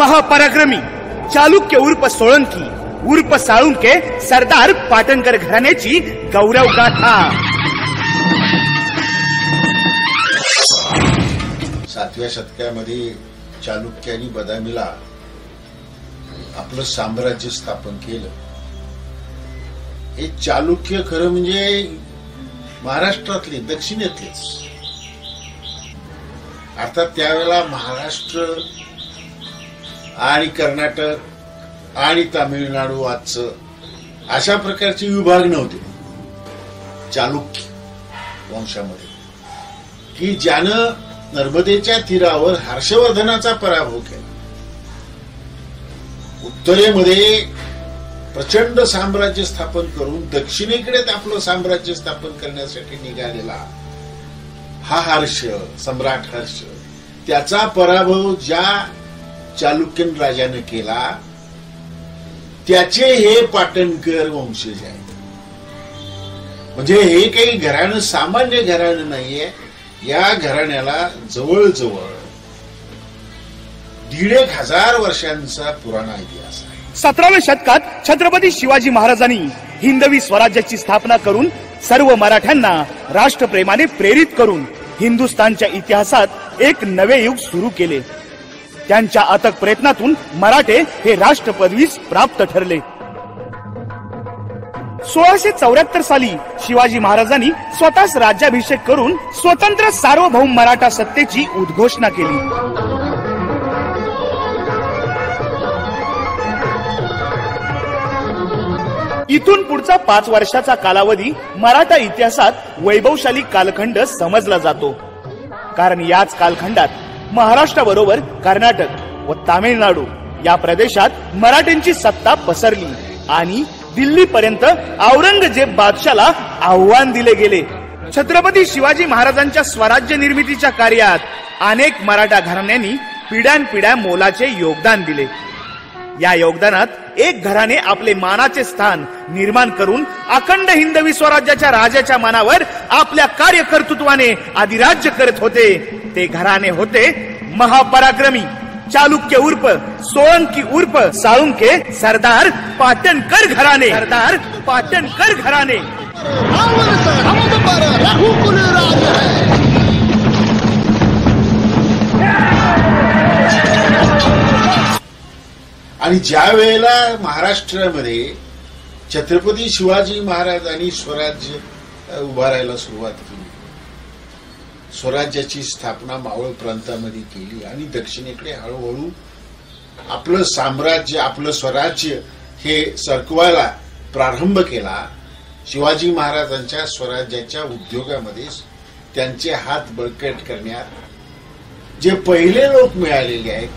महापराक्रमी चालुक्य उर्फ सोळंकी उर्फ साळुंके सरदार पाटणकर घराण्याची गौरव गाथा. सातव्या शतकामध्ये चालुक्यांनी बदामीला आपलं साम्राज्य स्थापन केलं. हे चालुक्य खरं म्हणजे महाराष्ट्रातले दक्षिणेतलेच अर्थात त्यावेळेला महाराष्ट्र आणि कर्नाटक आणि तामिळनाडू आजचं अशा प्रकारची विभाग नव्हते. चालुक्य वंशामध्ये. की ज्यानं नर्मदेच्या तीरावर हर्षवर्धनाचा पराभव केला. उत्तरेमध्ये प्रचंड साम्राज्य स्थापन करून दक्षिणेकडे आपलं साम्राज्य स्थापन करण्यासाठी निघालेला हा हर्ष सम्राट हर्ष त्याचा पराभव ज्या चालुक्यन राजाने केला त्याचे हे पाटणकर वंशज आहेत. म्हणजे हे काही घराणं सामान्य घराणं नाहीये. या घराण्याला जवळजवळ दीड एक हजार वर्षांचा पुराणा इतिहास आहे. सतराव्या शतकात छत्रपती शिवाजी महाराजांनी हिंदवी स्वराज्याची स्थापना करून सर्व मराठ्यांना राष्ट्रप्रेमाने प्रेरित करून हिंदुस्थानच्या इतिहासात एक नवे युग सुरू केले. त्यांच्या अथक प्रयत्नातून मराठे हे राष्ट्र पदवीस प्राप्त ठरले. सोळाशे चौऱ्याहत्तर साली शिवाजी महाराजांनी स्वतःच राज्याभिषेक करून स्वतंत्र सार्वभौम मराठा सत्तेची उद्घोषणा केली. इथून पुढचा पाच वर्षाचा कालावधी मराठा इतिहासात वैभवशाली कालखंड समजला जातो. कारण याच कालखंडात महाराष्ट्राबरोबर कर्नाटक व तामिळनाडू या प्रदेशात मराठ्यांची सत्ता पसरली आणि दिल्लीपर्यंत औरंगजेब बादशाला आव्हान दिले गेले. छत्रपती शिवाजी महाराजांच्या स्वराज्य निर्मितीच्या कार्यात अनेक मराठा घराण्यांनी पिढ्यानपिढ्या मोलाचे योगदान दिले. या योगदानात एक घराने आपले मानाचे स्थान निर्माण करून अखंड हिंदवी स्वराज्याच्या राजाच्या मानावर आपल्या कार्यकर्तृत्वाने अधिराज्य करत होते. ते घराणे होते महापराक्रमी चालुक्य उर्फ सोळंकी उर्फ साळुंके सरदार पाटणकर घराणे सरदार पाटणकर घराणे आणि ज्या वेळेला महाराष्ट्रामध्ये छत्रपती शिवाजी महाराजांनी स्वराज्य उभारायला सुरुवात केली. स्वराज्याची स्थापना मावळ प्रांतामध्ये केली आणि दक्षिणेकडे हळूहळू आपलं साम्राज्य आपलं स्वराज्य हे सरकवायला प्रारंभ केला. शिवाजी महाराजांच्या स्वराज्याच्या उद्योगामध्ये त्यांचे हात बळकट करण्यात जे पहिले लोक मिळालेले आहेत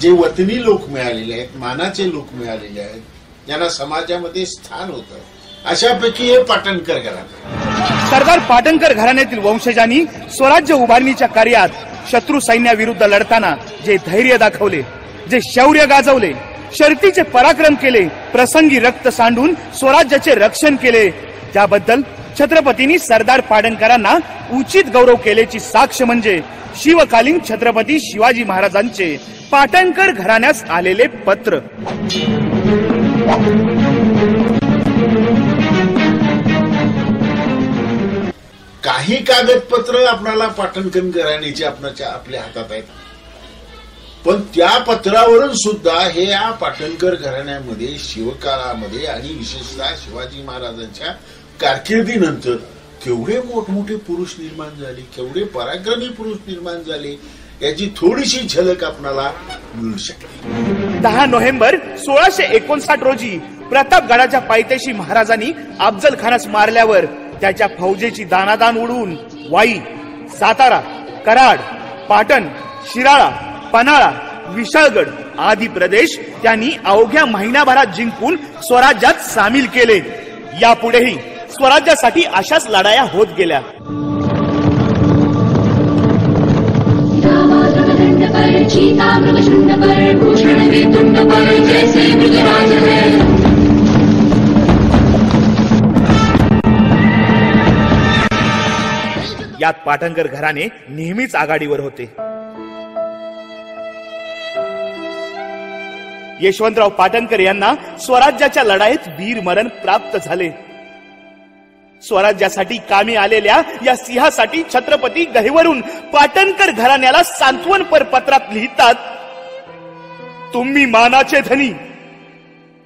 जे वतनी लोक मिळालेले आहेत मानाचे लोक मिळालेले आहेत ज्यांना समाजामध्ये स्थान होतं. अशापैकी हे पाटणकर घराणे. सरदार पाटणकर घराण्यातील वंशजांनी स्वराज्य उभारणीच्या कार्यात शत्रू सैन्याविरुद्ध लढताना जे धैर्य दाखवले जे शौर्य गाजवले शर्तीचे पराक्रम केले प्रसंगी रक्त सांडून स्वराज्याचे रक्षण केले त्याबद्दल छत्रपतींनी सरदार पाडणकरांना उचित गौरव केल्याची साक्ष म्हणजे शिवकालीन छत्रपती शिवाजी महाराजांचे पाटणकर घराण्यास आलेले पत्र. काही कागदपत्र आपणाला पाटणकर घराण्याची आपणाच्या आपल्या हातात आहेत. पण त्या पत्रावरून सुद्धा हे या पाटणकर घराण्यामध्ये शिवकाळामध्ये आणि विशेषतः शिवाजी महाराजांच्या कारकिर्दीनंतर केवढे मोठमोठे पुरुष निर्माण झाले केवढे पराक्रमी पुरुष निर्माण झाले याची थोडीशी झलक आपणाला मिळू शकते. दहा नोव्हेंबर सोळाशे एकोणसाठ रोजी प्रतापगडाच्या पायथ्याशी महाराजांनी अफजल खानास मारल्यावर त्याच्या फौजेची दानादान उडवून वाई सातारा कराड पाटण शिराळा पन्हाळा विशाळगड आदी प्रदेश त्यांनी अवघ्या महिनाभरात जिंकून स्वराज्यात सामील केले. यापुढेही स्वराज्यासाठी अशाच लढाया होत गेल्या. चीता पर भूषण वितुंड पर जैसे मृगराज है। यात पाटणकर घराणे नेहमीच आघाडीवर होते. यशवंतराव पाटणकर यांना स्वराज्याच्या लढाईत वीर मरण प्राप्त झाले. स्वराज्यासाठी कामी आलेल्या या सिंहासाठी छत्रपती गहिवरून पाटणकर घराण्याला सांत्वनपर पत्रात लिहितात तुम्ही मानाचे धनी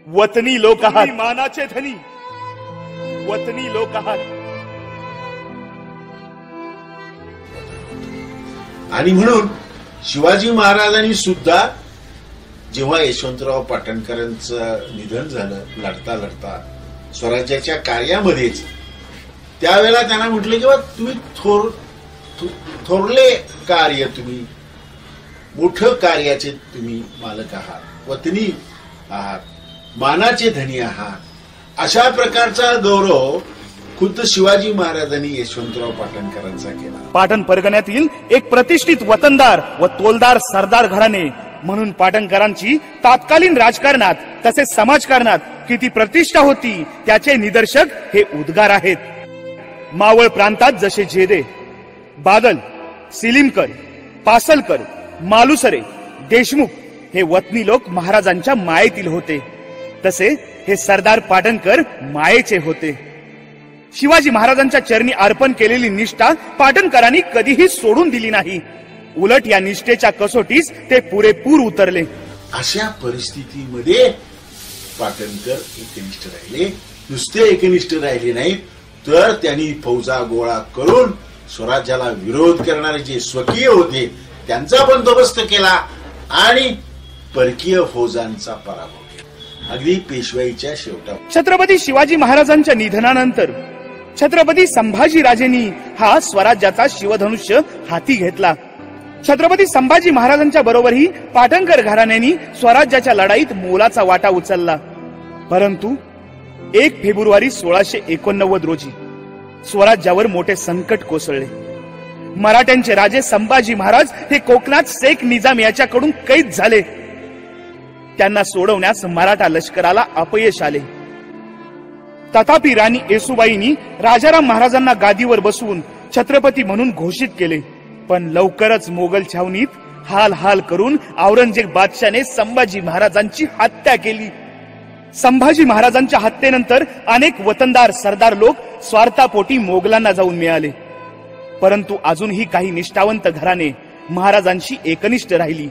वतनी लोक आहात. मानाचे धनी वतनी लोक आहात. आणि म्हणून शिवाजी महाराजांनी सुद्धा जेव्हा यशवंतराव पाटणकरांचं निधन झालं लढता लढता स्वराज्याच्या कार्यामध्येच त्यावेळेला त्यांना म्हटलं की बा तुम्ही थोर थोरले कार्य तुम्ही मोठं कार्याचे तुम्ही मालक आहात वतनी आहात मानाचे धनी आहात. अशा प्रकारचा गौरव खुद्द शिवाजी महाराजांनी यशवंतराव पाटणकरांचा केला. पाटण परगण्यातील एक प्रतिष्ठित वतनदार व तोलदार सरदार घराणे म्हणून पाटणकरांची तात्कालीन राजकारणात तसेच समाजकारणात किती प्रतिष्ठा होती त्याचे निदर्शक हे उद्गार आहेत. मावळ प्रांतात जसे झेदे बादल सिलिमकर पासलकर मालुसरे देशमुख हे वतनी लोक महाराजांच्या मायेतील होते. तसे हे सरदार पाटणकर मायेचे होते. शिवाजी महाराजांच्या चरणी अर्पण केलेली निष्ठा पाटणकरांनी कधीही सोडून दिली नाही. उलट या निष्ठेच्या कसोटीस ते पुरेपूर उतरले. अशा परिस्थितीमध्ये पाटणकर एकनिष्ठ राहिले नुसते एकनिष्ठ राहिले नाहीत. तर त्यांनी फौजा गोळा करून स्वराज्याला विरोध करणारे जे स्वकीय होते त्यांचा बंदोबस्त केला आणि परकीय फौजांचा पराभव केला. अगदी पेशवाईच्या शेवटा छत्रपती शिवाजी महाराजांच्या निधनानंतर छत्रपती संभाजी राजेंनी हा स्वराज्याचा शिवधनुष्य हाती घेतला. छत्रपती संभाजी महाराजांच्या बरोबरही पाटणकर घराण्यानी स्वराज्याच्या लढाईत मोलाचा वाटा उचलला. परंतु एक फेब्रुवारी सोळाशे एकोणनव्वद रोजी स्वराज्यावर मोठे संकट कोसळले. मराठ्यांचे राजे संभाजी महाराज हे कोकणात शेख निजाम याच्याकडून कैद झाले. त्यांना सोडवण्यास मराठा लष्कराला अपयश आले. तथापि राणी येसुबाईंनी राजाराम महाराजांना गादीवर बसवून छत्रपती म्हणून घोषित केले. पण लवकरच मोगल छावणीत हाल हाल करून औरंगजेब बादशाने संभाजी महाराजांची हत्या केली. संभाजी महाराजांच्या हत्येनंतर अनेक वतनदार सरदार लोक स्वार्थापोटी मोगलांना जाऊन मिळाले. परंतु अजूनही काही निष्ठावंत घराणे महाराजांशी एकनिष्ठ राहिली.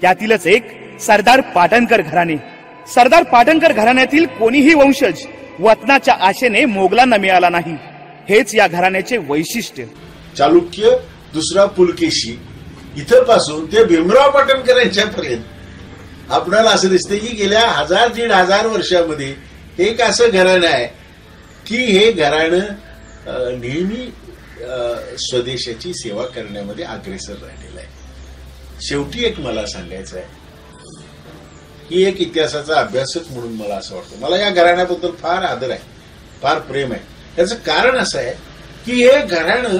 त्यातीलच एक सरदार पाटणकर घराणे. सरदार पाटणकर घराण्यातील कोणीही वंशज वतनाच्या आशेने मोगलांना मिळाला नाही. हेच या घराण्याचे वैशिष्ट्य. चालुक्य दुसरा पुलकेशी. इथं पासून ते भीमराव पाटणकर यांच्यापर्यंत. आपणाला असं दिसते की गेल्या हजार दीड हजार वर्षामध्ये एक असं घराणं आहे की हे घराणं नेहमी स्वदेशाची सेवा करण्यामध्ये अग्रेसर राहिलेलं आहे. शेवटी एक मला सांगायचं आहे. ही एक इतिहासाचा अभ्यासक म्हणून मला असं वाटतं. मला या घराण्याबद्दल फार आदर आहे फार प्रेम आहे. त्याचं कारण असं आहे की हे घराणं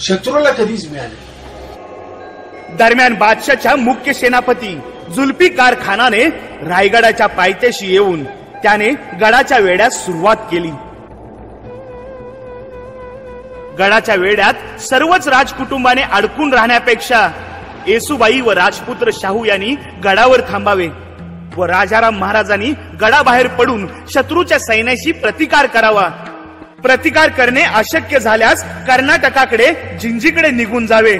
शत्रूला कधीच मिळालं दरम्यान बादशाच्या मुख्य सेनापती जुल्फिकार खानाने रायगडाच्या पायथ्याशी येऊन त्याने गडाच्या वेड्यास सुरुवात केली. गडाच्या वेड्यात सर्वच राजकुटुंबाने अडकून राहण्यापेक्षा येसुबाई व राजपुत्र शाहू यांनी गडावर थांबावे व राजाराम महाराजांनी गडाबाहेर पडून शत्रूच्या सैन्याशी प्रतिकार करावा. प्रतिकार करणे अशक्य झाल्यास कर्नाटकाकडे जिंजीकडे निघून जावे.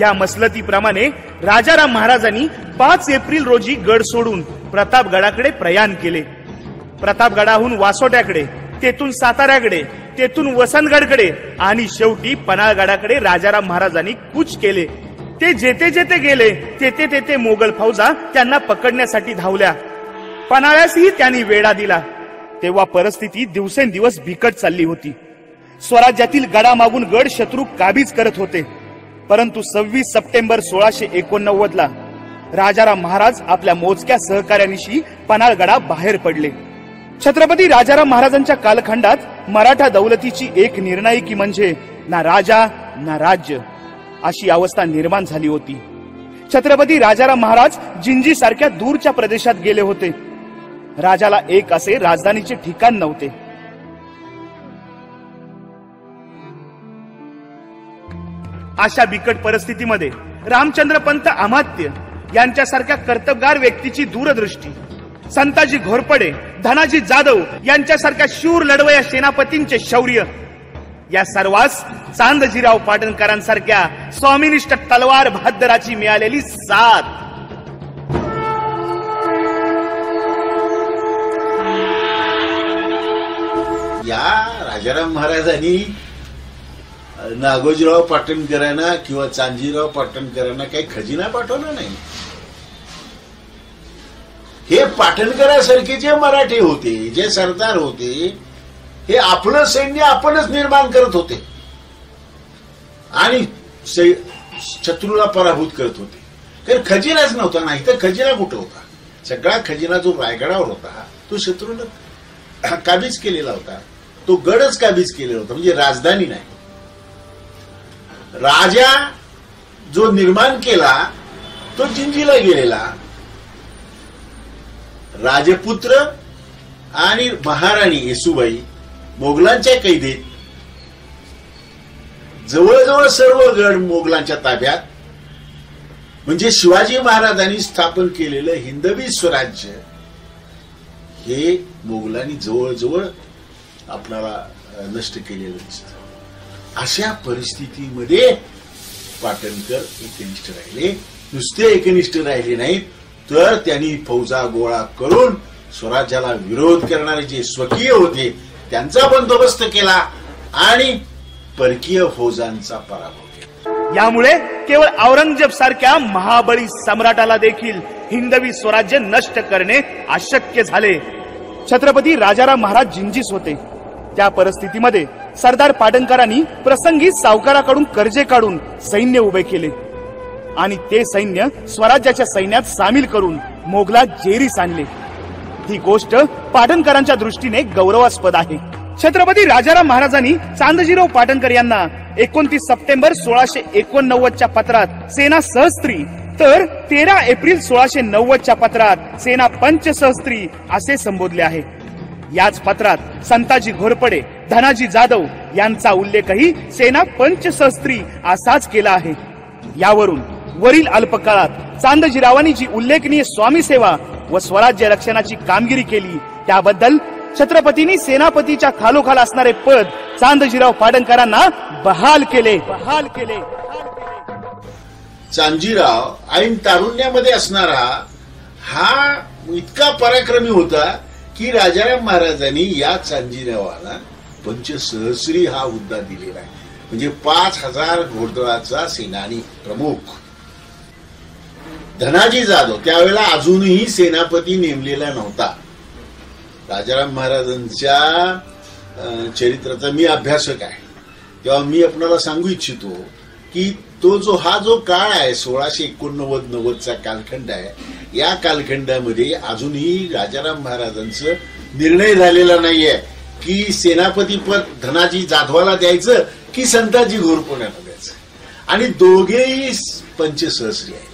या मसलतीप्रमाणे राजाराम महाराजांनी पाच एप्रिल रोजी गड सोडून प्रतापगडाकडे प्रयाण केले. प्रतापगडाहून वासोट्याकडे तेथून साताऱ्याकडे तेथून वसंतगडकडे आणि शेवटी पन्हाळगडाकडे राजाराम महाराजांनी कूच केले. ते जेथे जेथे गेले तेथे तेथे मोगल फौजा त्यांना पकडण्यासाठी धावल्या. पन्हाळ्यासही त्यांनी वेढा दिला. तेव्हा परिस्थिती दिवसेंदिवस बिकट चालली होती. स्वराज्यातील गडामागून गड शत्रू काबीज करत होते. परंतु सव्वीस सप्टेंबर सोळाशे एकोणनव्वद ला राजाराम महाराज आपल्या मोजक्या सहकार्यानिशी पन्हाळगडा बाहेर पडले. छत्रपती राजाराम महाराजांच्या कालखंडात मराठा दौलतीची एक निर्णायकी म्हणजे ना राजा ना राज्य अशी अवस्था निर्माण झाली होती. छत्रपती राजाराम महाराज जिंजी सारख्या दूरच्या प्रदेशात गेले होते. राजाला एक असे राजधानीचे ठिकाण नव्हते. अशा बिकट परिस्थितीमध्ये रामचंद्र पंत अमात्य यांच्यासारख्या कर्तबगार व्यक्तीची दूरदृष्टी संताजी घोरपडे धनाजी जाधव यांच्यासारख्या शूर लढवया सेनापतींचे शौर्य या सर्वांस चांदजीराव पाटणकरांसारख्या स्वामिनिष्ठ तलवार बहादराची मिळालेली साथ. या राजाराम महाराजांनी नागोजीराव पाटणकरांना किंवा चांजीराव पाटणकरांना काही खजिना पाठवला नाही. हे पाटणकरासारखे जे मराठी होते जे सरदार होते हे आपलं सैन्य आपणच निर्माण करत होते. आणि सै- शत्रूला पराभूत करत होते. कारण खजिनाच नव्हता नाही तर खजिना कुठं होता? सगळा खजिना जो रायगडावर होता तो शत्रूनं काबीज केलेला होता. तो गडच काबीज केलेला होता म्हणजे राजधानी नाही. राजा जो निर्माण केला तो जिंजीला गेलेला. राजपुत्र आणि महाराणी येसुबाई मोगलांच्या कैदेत. जवळजवळ सर्व गड मोगलांच्या ताब्यात. म्हणजे शिवाजी महाराजांनी स्थापन केलेलं हिंदवी स्वराज्य हे मोगलांनी जवळजवळ आपल्याला नष्ट केलेलं दिसतं. अशा परिस्थितीमध्ये पाटणकर एकनिष्ठ राहिले. नुसते एकनिष्ठ राहिले नाहीत तर त्यांनी फौजा गोळा करून स्वराज्याला विरोध करणारे जे स्वकीय होते त्यांचा बंदोबस्त केला आणि परकीय फौजांचा पराभव केला. यामुळे केवळ औरंगजेब सारख्या महाबळी सम्राटाला देखील हिंदवी स्वराज्य नष्ट करणे अशक्य झाले. छत्रपती राजाराम महाराज जिंजीस होते. त्या परिस्थितीमध्ये सरदार पाटणकरांनी प्रसंगी सावकाराकडून कर्जे काढून सैन्य उभे केले. आणि ते सैन्य स्वराज्याच्या सैन्यात सामील करून मोगलात जेरीस आणले. ही गोष्ट पाटणकरांच्या दृष्टीने गौरवास्पद आहे. छत्रपती राजाराम महाराजांनी चांदजीराव पाटणकर यांना एकोणतीस सप्टेंबर सोळाशे एकोणनव्वदच्या पत्रात सेना सहस्त्री तर तेरा एप्रिल सोळाशे नव्वदच्या पत्रात सेना पंचसहस्त्री असे संबोधले आहे. याच पत्रात संताजी घोरपडे धनाजी जाधव यांचा उल्लेखही सेना पंचसहस्त्री असाच केला आहे. यावरून वरील अल्पकाळात चांदजीरावांनी जी उल्लेखनीय स्वामी सेवा व स्वराज्य रक्षणाची कामगिरी केली. त्याबद्दल छत्रपतींनी सेनापतीच्या खालोखाल असणारे पद चांदजीराव पाडणकरांना बहाल केले. बहाल केले. चांदजीराव ऐन तारुण्यामध्ये असणारा हा इतका पराक्रमी होता की राजाराम महाराजांनी या चांजीरावाला पंचसहस्री हा हुद्दा दिलेला आहे. म्हणजे पाच हजार घोडदळाचा सेनानी प्रमुख. धनाजी जाधव त्यावेळेला अजूनही सेनापती नेमलेला नव्हता. राजाराम महाराजांच्या चरित्राचा मी अभ्यासक आहे. तेव्हा मी आपणाला सांगू इच्छितो की तो जो हा जो काळ आहे सोळाशे एकोणनव्वद नव्वदचा कालखंड आहे या कालखंडामध्ये अजूनही राजाराम महाराजांचं निर्णय झालेला नाहीये. की सेनापती पद धनाजी जाधवाला द्यायचं की संताजी घोरपण्याला द्यायचं. आणि दोघेही पंचसहस्री आहेत.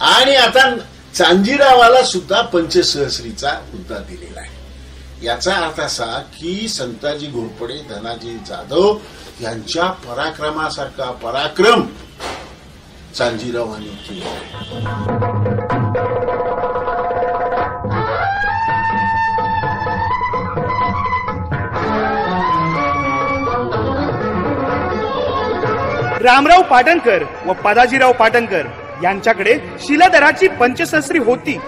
आणि आता चांजीरावाला सुद्धा पंचसहस्रीचा हुद्दा दिलेला आहे. याचा अर्थ असा की संताजी घोरपडे धनाजी जाधव यांच्या पराक्रमासारखा पराक्रम चांजीरावांनी केला रामराव पाटणकर व पदाजीराव पाटणकर यांच्याकडे शिलादराची पंचसहस्री होती.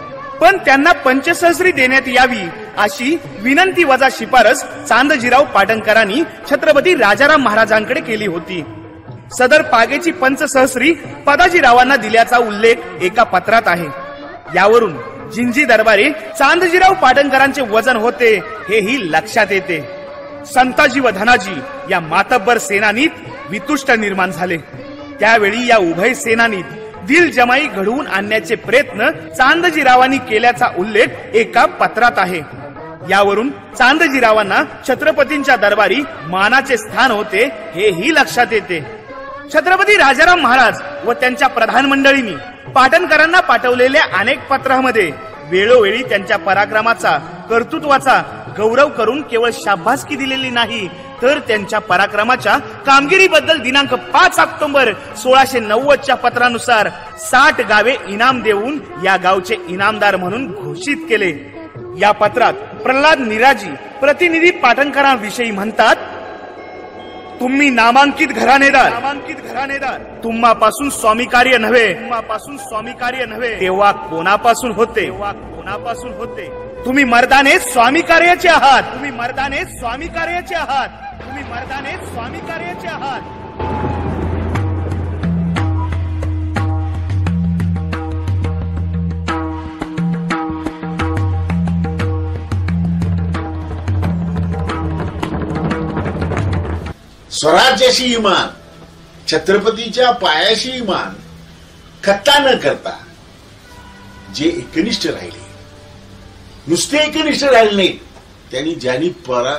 पण त्यांना पंचसहस्री देण्यात यावी अशी विनंती वजा शिफारस चांदजीराव पाटणकरांनी छत्रपती राजाराम महाराजांकडे केली होती. सदर पागेची पंचसहस्री पदाजीरावांना दिल्याचा उल्लेख एका पत्रात आहे. यावरून जिंजी दरबारी चांदजीराव पाटणकरांचे वजन होते हेही लक्षात येते. संताजी व धनाजी या मातब्बर सेनानीत वितुष्ट निर्माण झाले. त्यावेळी या उभय सेनानीत दिल जमाई घडवून आणण्याचे प्रयत्न चांदजीरावांनी केल्याचा उल्लेख एका पत्रात आहे. यावरून चांदजीरावांना छत्रपतींच्या दरबारी मानाचे स्थान होते हेही लक्षात येते. छत्रपती राजाराम महाराज व त्यांच्या प्रधान मंडळींनी पाटणकरांना पाठवलेल्या अनेक पत्रामध्ये वेळोवेळी त्यांच्या पराक्रमाचा कर्तृत्वाचा गौरव करून केवळ शाबासकी दिलेली नाही तर त्यांच्या पराक्रमाच्या कामगिरीबद्दल दिनांक पाच ऑक्टोबर सोळाशे नव्वदच्या पत्रानुसार साठ गावे इनाम देऊन या गावचे इनामदार म्हणून घोषित केले. या पत्रात प्रल्हाद निराजी प्रतिनिधी पाटणकरांविषयी म्हणतात तुम्ही नामांकित घराणेदार. नामांकित घराणेदार. तुम्हापासून स्वामी कार्य नव्हे. तुम्हापासून स्वामी कार्य नव्हे. तेव्हा कोणापासून होते? तेव्हा कोणापासून होते? तुम्ही मर्दाने स्वामी कार्याचे आहात. तुम्ही मर्दाने स्वामी कार्याचे आहात. तुम्ही मर्दाने स्वामी कार्याचे आहात. स्वराज्याशी इमान छत्रपतीच्या पायाशी इमान खत्ता न करता जे एकनिष्ठ राहिले. नुसते एकनिष्ठ राहिले नाही त्यांनी ज्यांनी परा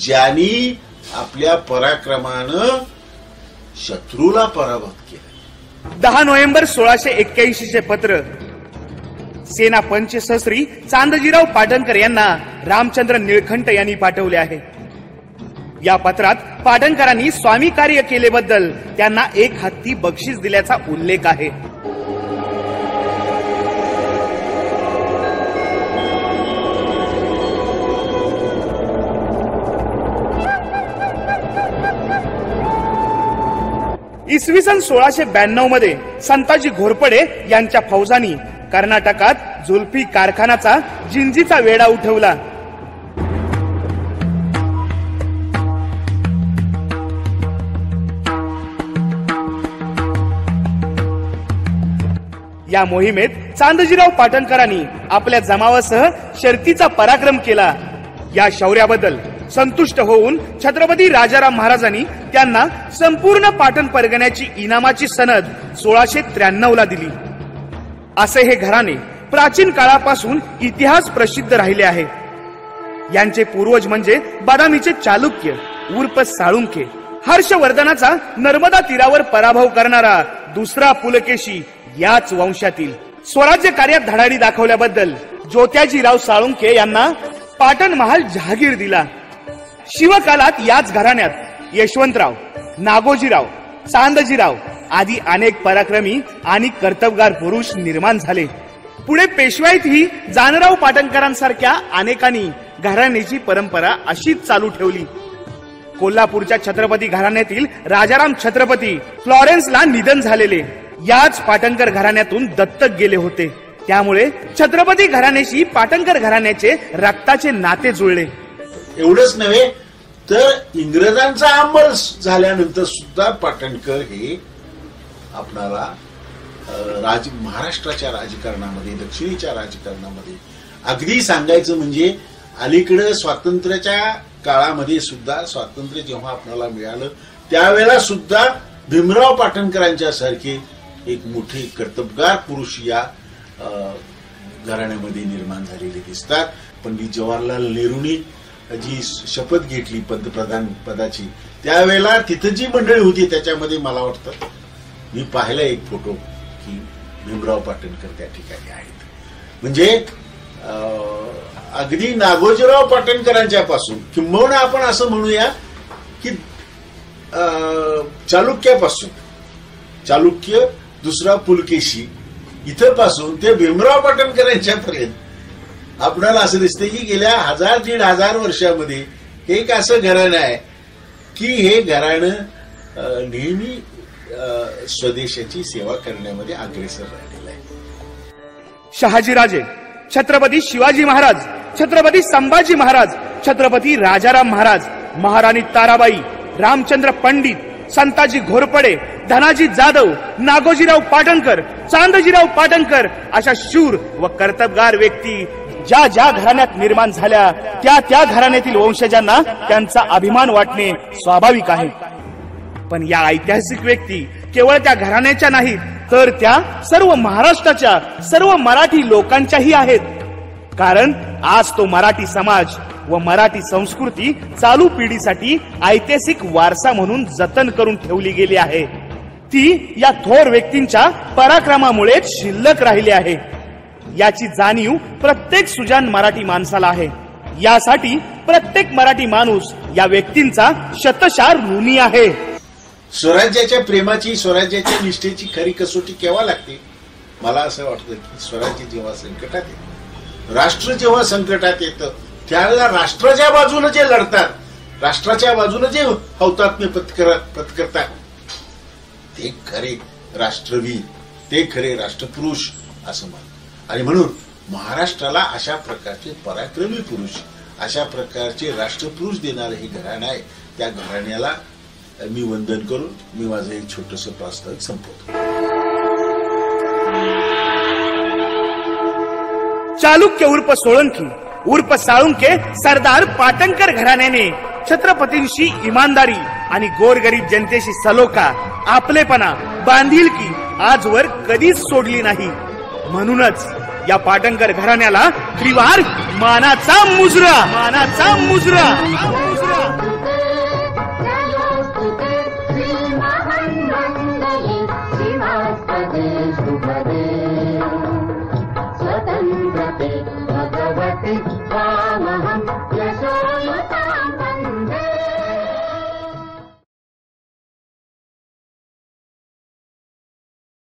ज्यांनी आपल्या पराक्रमानं शत्रूला पराभूत केलं. दहा नोव्हेंबर सोळाशे एक्क्याऐंशी चे पत्र. सेना पंचसहस्री चांदजीराव पाटणकर यांना रामचंद्र निळखंट यांनी पाठवले आहे. या पत्रात पाटणकरांनी स्वामी कार्य केलेबद्दल त्यांना एक हत्ती बक्षीस दिल्याचा उल्लेख आहे. इसवी सन सोळाशे ब्याण्णवमध्ये संताजी घोरपडे यांच्या फौजांनी कर्नाटकात झुल्फी कारखानाचा जिंजीचा वेढा उठवला. या मोहिमेत चांदजीराव पाटणकरांनी आपल्या जमावासह शर्तीचा पराक्रम केला. या शौर्याबद्दल संतुष्ट होऊन छत्रपती राजाराम महाराजांनी त्यांना संपूर्ण पाटण परगण्याची इनामाची सनद सोळाशे त्र्याण्णव ला दिली. असे हे घराणे प्राचीन काळापासून इतिहास प्रसिद्ध राहिले आहे. यांचे पूर्वज म्हणजे बदामीचे चालुक्य उर्फ साळुंखे. हर्षवर्धनाचा नर्मदा तीरावर पराभव करणारा दुसरा पुलकेशी याच वंशातील स्वराज्य कार्यात धडाडी दाखवल्याबद्दल ज्योत्याजीराव साळुंखे यांना पाटण महाल जहागीर दिला. शिवकालात याच घराण्यात यशवंतराव नागोजीराव चांदजीराव आदी अनेक पराक्रमी आणि कर्तबगार पुरुष निर्माण झाले. पुढे पेशवाईतही जानराव पाटणकरांसारख्या अनेकांनी घराण्याची परंपरा अशीच चालू ठेवली. कोल्हापूरच्या छत्रपती घराण्यातील राजाराम छत्रपती फ्लॉरेन्सला निधन झालेले. याच पाटणकर घराण्यातून दत्तक गेले होते. त्यामुळे छत्रपती घराण्याशी पाटणकर घराण्याचे रक्ताचे नाते जुळले. एवढंच नव्हे तर इंग्रजांचा अंमल झाल्यानंतर सुद्धा पाटणकर हे आपणाला राज महाराष्ट्राच्या राजकारणामध्ये दक्षिणेच्या राजकारणामध्ये अगदी सांगायचं म्हणजे अलीकडे स्वातंत्र्याच्या काळामध्ये सुद्धा स्वातंत्र्य जेव्हा आपल्याला मिळालं त्यावेळेला सुद्धा भीमराव पाटणकरांच्या सारखे एक मोठे कर्तबगार पुरुष या घराण्यामध्ये निर्माण झालेले दिसतात. पंडित जवाहरलाल नेहरूंनी जी शपथ घेतली पंतप्रधान पदाची त्यावेळेला तिथं जी मंडळी होती त्याच्यामध्ये मला वाटतं मी पाहिला एक फोटो की भीमराव पाटणकर त्या ठिकाणी आहेत. म्हणजे अगदी नागोजीराव पाटणकरांच्या पासून किंबहुना आपण असं म्हणूया की चालुक्यापासून चालुक्य दुसरा पुलकेशी इथं पासून ते भीमराव पाटणकर यांच्यापर्यंत आपणाला असं दिसतंय की गेल्या हजार दीड हजार वर्षामध्ये एक असं घराणं आहे की हे घराणं नेहमी स्वदेशाची सेवा करण्यामध्ये अग्रेसर राहिलेलं आहे. शहाजीराजे छत्रपती शिवाजी महाराज छत्रपती संभाजी महाराज छत्रपती राजाराम महाराज महाराणी ताराबाई रामचंद्र पंडित संताजी घोरपडे धनाजी जाधव नागोजीराव पाटणकर चांदजीराव पाटणकर अशा शूर व कर्तबगार व्यक्ती ज्या ज्या घराण्यात निर्माण झाल्या त्या त्या घराण्यातील वंशजांना त्यांचा अभिमान वाटणे स्वाभाविक आहे. पण या ऐतिहासिक व्यक्ती केवळ त्या घराण्याच्या नाहीत तर त्या सर्व महाराष्ट्राच्या सर्व मराठी लोकांच्याही आहेत. कारण आज तो मराठी समाज व मराठी संस्कृती चालू पिढीसाठी ऐतिहासिक वारसा म्हणून जतन करून ठेवली गेली आहे. ती या थोर व्यक्तींच्या पराक्रमामुळे शिल्लक राहिली आहे. याची जाणीव प्रत्येक सुजान मराठी माणसाला आहे. यासाठी प्रत्येक मराठी माणूस या व्यक्तींचा शतशार ऋणी आहे. स्वराज्याच्या प्रेमाची स्वराज्याच्या निष्ठेची खरी कसोटी केव्हा लागते? मला असं वाटतं की स्वराज्य जेव्हा संकटात येतं राष्ट्र जेव्हा संकटात येतं त्यावेळेला राष्ट्राच्या बाजूने जे लढतात राष्ट्राच्या बाजूने जे हौतात्म्य पत्कर पत्करतात ते खरे राष्ट्रवीर ते खरे राष्ट्रपुरुष असं म्हणतात. आणि म्हणून महाराष्ट्राला अशा प्रकारचे पराक्रमी पुरुष अशा प्रकारचे राष्ट्रपुरुष देणारे हे घराणं आहे. त्या घराण्याला मी वंदन करून मी माझं एक छोटस प्रास्ताविक संपवतो. चालुक्य उर्फ सोळंकी उर्फ साळुंके सरदार पाटणकर घराण्याने छत्रपतींशी इमानदारी आणि गोरगरीब जनतेशी सलोखा आपलेपणा बांधिलकी आजवर कधीच सोडली नाही. म्हणूनच या पाटणकर घराण्याला त्रिवार मानाचा मुजरा मानाचा मुजरा. तिष्ठामहं यशोयुताम्